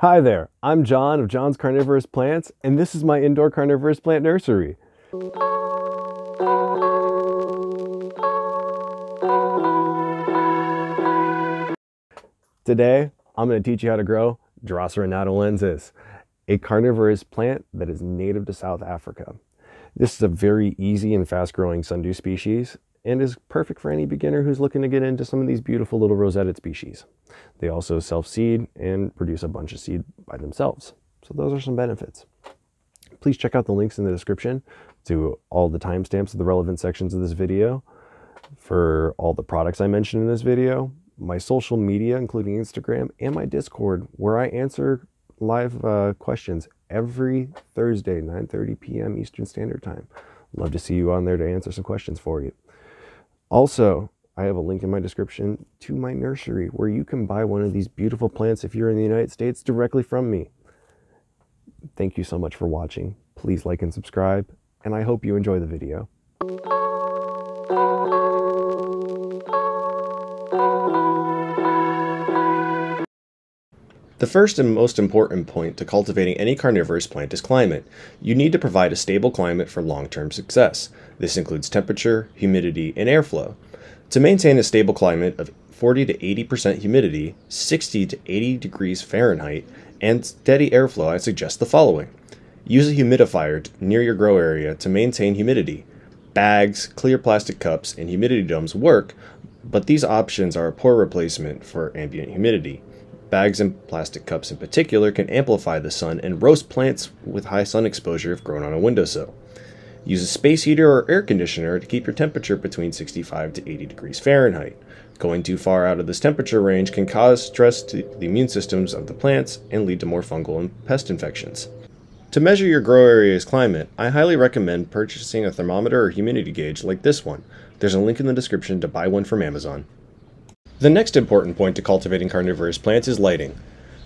Hi there, I'm John of John's Carnivorous Plants, and this is my indoor carnivorous plant nursery. Today, I'm going to teach you how to grow Drosera natalensis, a carnivorous plant that is native to South Africa. This is a very easy and fast growing sundew species and is perfect for any beginner who's looking to get into some of these beautiful little rosetted species. They also self-seed and produce a bunch of seed by themselves. So those are some benefits. Please check out the links in the description to all the timestamps of the relevant sections of this video for all the products I mentioned in this video, my social media, including Instagram, and my Discord, where I answer live uh, questions every Thursday, 9.30 p.m. Eastern Standard Time. Love to see you on there to answer some questions for you. Also, I have a link in my description to my nursery where you can buy one of these beautiful plants if you're in the United States directly from me. Thank you so much for watching. Please like and subscribe, and I hope you enjoy the video. First and most important point to cultivating any carnivorous plant is climate. You need to provide a stable climate for long-term success. This includes temperature, humidity, and airflow. To maintain a stable climate of 40 to 80% humidity, 60 to 80 degrees Fahrenheit, and steady airflow, I suggest the following. Use a humidifier near your grow area to maintain humidity. Bags, clear plastic cups, and humidity domes work, but these options are a poor replacement for ambient humidity. Bags and plastic cups in particular can amplify the sun and roast plants with high sun exposure if grown on a windowsill. Use a space heater or air conditioner to keep your temperature between 65 to 80 degrees Fahrenheit. Going too far out of this temperature range can cause stress to the immune systems of the plants and lead to more fungal and pest infections. To measure your grow area's climate, I highly recommend purchasing a thermometer or humidity gauge like this one. There's a link in the description to buy one from Amazon. The next important point to cultivating carnivorous plants is lighting.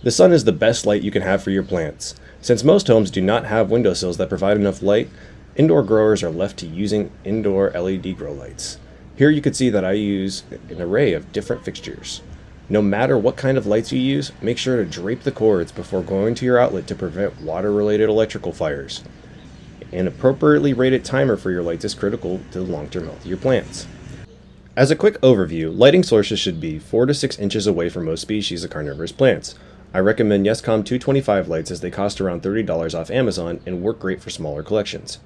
The sun is the best light you can have for your plants. Since most homes do not have windowsills that provide enough light, indoor growers are left to using indoor LED grow lights. Here you can see that I use an array of different fixtures. No matter what kind of lights you use, make sure to drape the cords before going to your outlet to prevent water-related electrical fires. An appropriately rated timer for your lights is critical to the long-term health of your plants. As a quick overview, lighting sources should be 4 to 6 inches away from most species of carnivorous plants. I recommend Yescom 225 lights as they cost around $30 off Amazon and work great for smaller collections.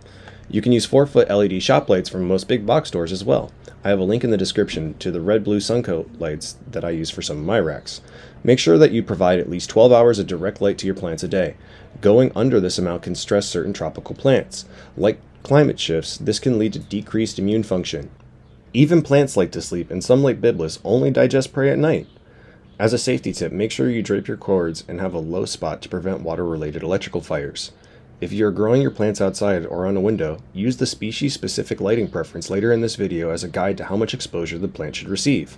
You can use 4 foot LED shop lights from most big box stores as well. I have a link in the description to the red blue suncoat lights that I use for some of my racks. Make sure that you provide at least 12 hours of direct light to your plants a day. Going under this amount can stress certain tropical plants. Like climate shifts, this can lead to decreased immune function. Even plants like to sleep, and some like Byblis only digest prey at night. As a safety tip, make sure you drape your cords and have a low spot to prevent water-related electrical fires. If you're growing your plants outside or on a window, use the species-specific lighting preference later in this video as a guide to how much exposure the plant should receive.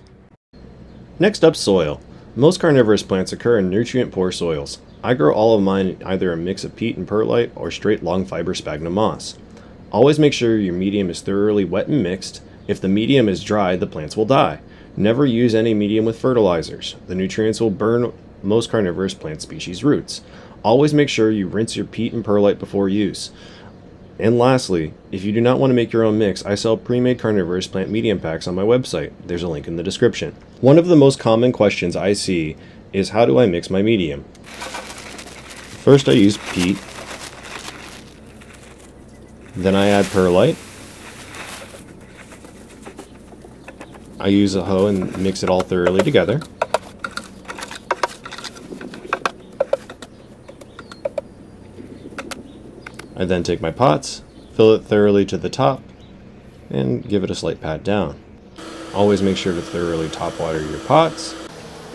Next up, soil. Most carnivorous plants occur in nutrient-poor soils. I grow all of mine in either a mix of peat and perlite or straight long fiber sphagnum moss. Always make sure your medium is thoroughly wet and mixed, if the medium is dry, the plants will die. Never use any medium with fertilizers. The nutrients will burn most carnivorous plant species roots. Always make sure you rinse your peat and perlite before use. And lastly, if you do not want to make your own mix, I sell pre-made carnivorous plant medium packs on my website. There's a link in the description. One of the most common questions I see is how do I mix my medium? First I use peat, then I add perlite, I use a hoe and mix it all thoroughly together. I then take my pots, fill it thoroughly to the top, and give it a slight pat down. Always make sure to thoroughly top water your pots.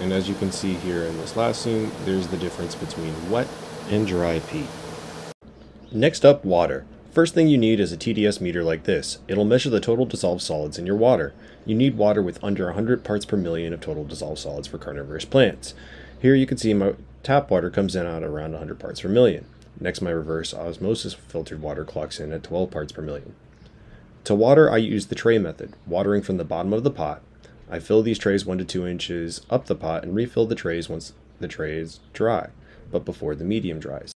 And as you can see here in this last scene, there's the difference between wet and dry peat. Next up, water. First thing you need is a TDS meter like this. It'll measure the total dissolved solids in your water. You need water with under 100 parts per million of total dissolved solids for carnivorous plants. Here you can see my tap water comes in at around 100 parts per million. Next my reverse osmosis filtered water clocks in at 12 parts per million. To water I use the tray method, watering from the bottom of the pot. I fill these trays 1 to 2 inches up the pot and refill the trays once the tray is dry. but before the medium dries.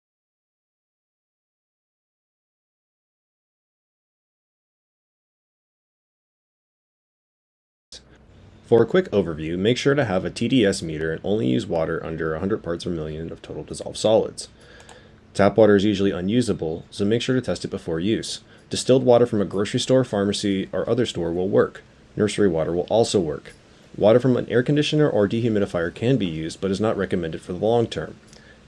For a quick overview, make sure to have a TDS meter and only use water under 100 parts per million of total dissolved solids. Tap water is usually unusable, so make sure to test it before use. Distilled water from a grocery store, pharmacy, or other store will work. Nursery water will also work. Water from an air conditioner or dehumidifier can be used, but is not recommended for the long term.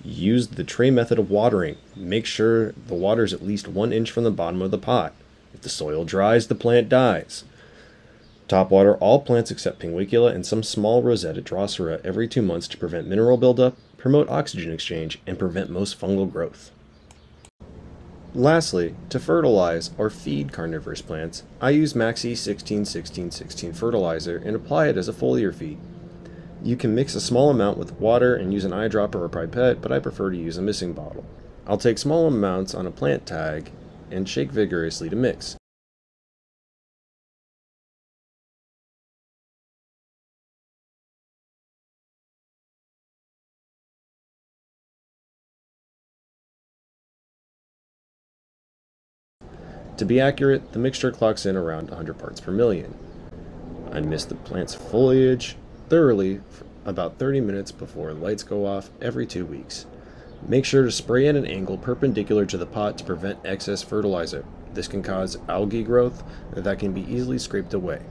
Use the tray method of watering. Make sure the water is at least one inch from the bottom of the pot. If the soil dries, the plant dies. Top water all plants except Pinguicula and some small rosette Drosera every two months to prevent mineral buildup, promote oxygen exchange, and prevent most fungal growth. Lastly, to fertilize or feed carnivorous plants, I use MaxSea 16-16-16 fertilizer and apply it as a foliar feed. You can mix a small amount with water and use an eyedropper or pipette, but I prefer to use a mixing bottle. I'll take small amounts on a plant tag and shake vigorously to mix. To be accurate, the mixture clocks in around 100 parts per million. I mist the plant's foliage thoroughly for about 30 minutes before lights go off every two weeks. Make sure to spray at an angle perpendicular to the pot to prevent excess fertilizer. This can cause algae growth that can be easily scraped away.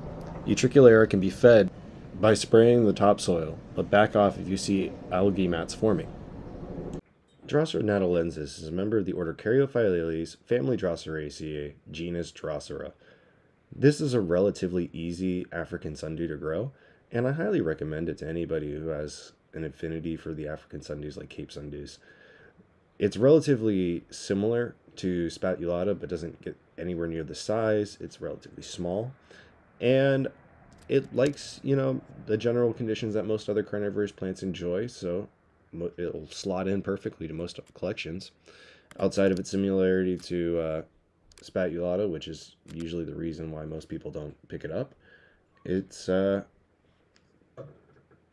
Utricularia can be fed by spraying the topsoil, but back off if you see algae mats forming. Drosera natalensis is a member of the order Caryophyllales, family Droseraceae, genus Drosera. This is a relatively easy African sundew to grow, and I highly recommend it to anybody who has an affinity for the African sundews like Cape sundews. It's relatively similar to Spatulata, but doesn't get anywhere near the size. It's relatively small, and it likes, you know, the general conditions that most other carnivorous plants enjoy, so it'll slot in perfectly to most collections. Outside of its similarity to uh, spatulata, which is usually the reason why most people don't pick it up, it's uh,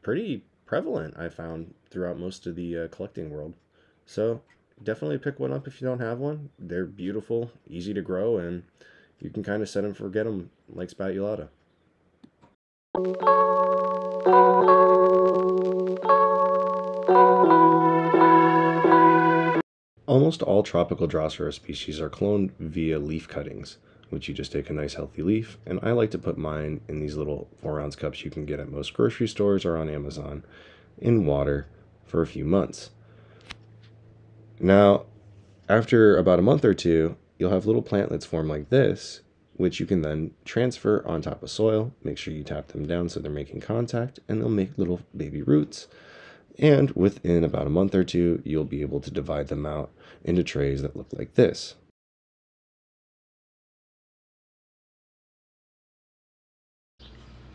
pretty prevalent, I found, throughout most of the uh, collecting world. So definitely pick one up if you don't have one. They're beautiful, easy to grow, and you can kind of set them forget them like spatulata. Almost all tropical Drosera species are cloned via leaf cuttings, which you just take a nice healthy leaf, and I like to put mine in these little 4 ounce cups you can get at most grocery stores or on Amazon in water for a few months. Now, after about a month or two, you'll have little plantlets form like this, which you can then transfer on top of soil. Make sure you tap them down so they're making contact, and they'll make little baby roots. And within about a month or two, you'll be able to divide them out into trays that look like this.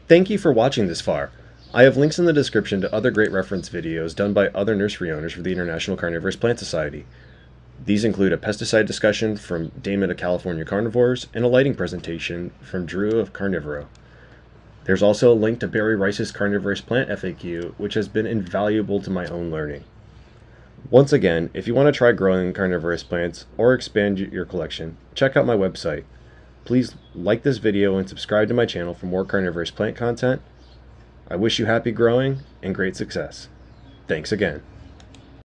Thank you for watching this far. I have links in the description to other great reference videos done by other nursery owners for the International Carnivorous Plant Society. These include a pesticide discussion from Damon of California Carnivores and a lighting presentation from Drew of Carnivero. There's also a link to Barry Rice's Carnivorous Plant FAQ, which has been invaluable to my own learning. Once again, if you want to try growing carnivorous plants or expand your collection, check out my website. Please like this video and subscribe to my channel for more carnivorous plant content. I wish you happy growing and great success. Thanks again.